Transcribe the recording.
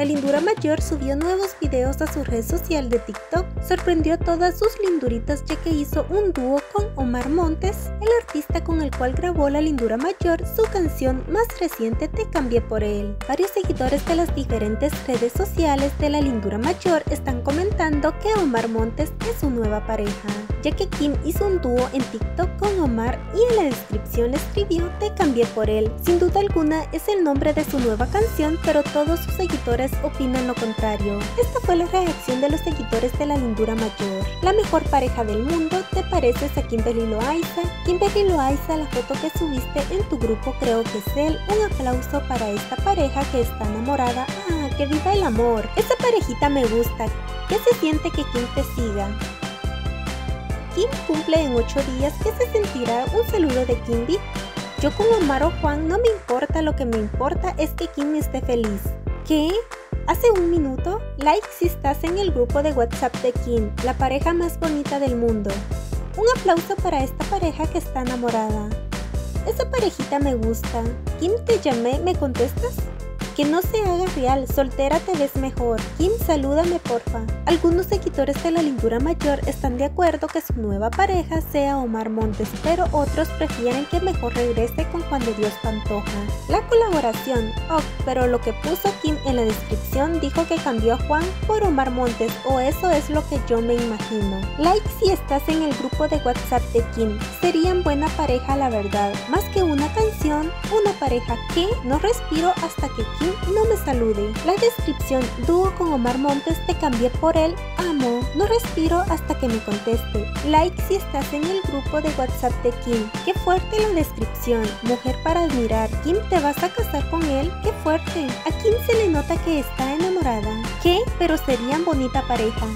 La lindura mayor subió nuevos videos a su red social de TikTok. Sorprendió a todas sus linduritas ya que hizo un dúo con Omar Montes, el artista con el cual grabó la lindura mayor su canción más reciente Te cambié por él. Varios seguidores de las diferentes redes sociales de la lindura mayor están comentando que Omar Montes es su nueva pareja, ya que Kim hizo un dúo en TikTok con Omar y en la descripción escribió Te cambié por él. Sin duda alguna es el nombre de su nueva canción, pero todos sus seguidores opinan lo contrario. Esta fue la reacción de los seguidores de la lindura mayor. La mejor pareja del mundo, ¿te pareces a Kimberly Loaiza? Kimberly Loaiza, la foto que subiste en tu grupo creo que es él. Un aplauso para esta pareja que está enamorada. ¡Ah, que viva el amor! Esa parejita me gusta. ¿Qué se siente que Kim te siga? Kim cumple en 8 días, ¿qué se sentirá un saludo de Kimby? Yo como Omar o Juan no me importa, lo que me importa es que Kim esté feliz. ¿Qué? Hace un minuto, like si estás en el grupo de WhatsApp de Kim, la pareja más bonita del mundo. Un aplauso para esta pareja que está enamorada. Esa parejita me gusta. Kim te llamé, ¿me contestas? Que no se haga real, soltera te ves mejor. Kim, salúdame porfa. Algunos seguidores de la lindura mayor están de acuerdo que su nueva pareja sea Omar Montes, pero otros prefieren que mejor regrese con Juan de Dios Pantoja. La colaboración, oh, pero lo que puso Kim en la descripción dijo que cambió a Juan por Omar Montes, o eso es lo que yo me imagino. Like si estás en el grupo de WhatsApp de Kim. Serían buena pareja la verdad. Más que una canción, una pareja que no respiro hasta que No me salude. La descripción dúo con Omar Montes te cambié por él, amo. No respiro hasta que me conteste. Like si estás en el grupo de WhatsApp de Kim. Qué fuerte la descripción. Mujer para admirar. Kim, ¿te vas a casar con él? Qué fuerte. A Kim se le nota que está enamorada. ¿Qué? Pero serían bonita pareja.